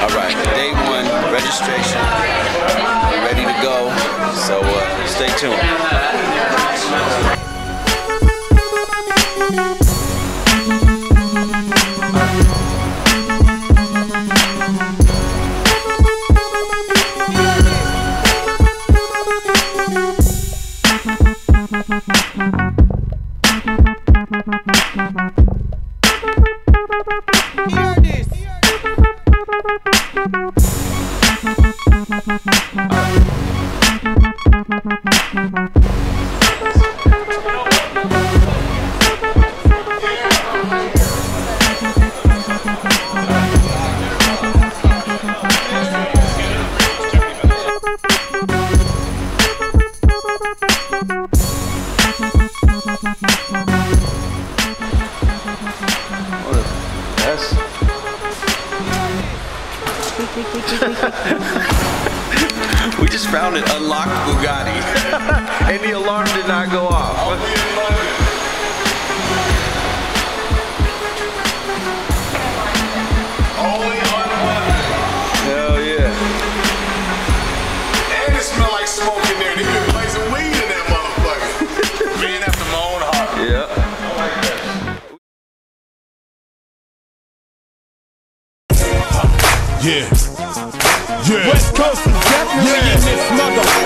All right, day one registration. We're ready to go. So uh, stay tuned. Yes. we just found an unlocked Bugatti, Yeah. Yeah. West Coast is definitely Yeah. in this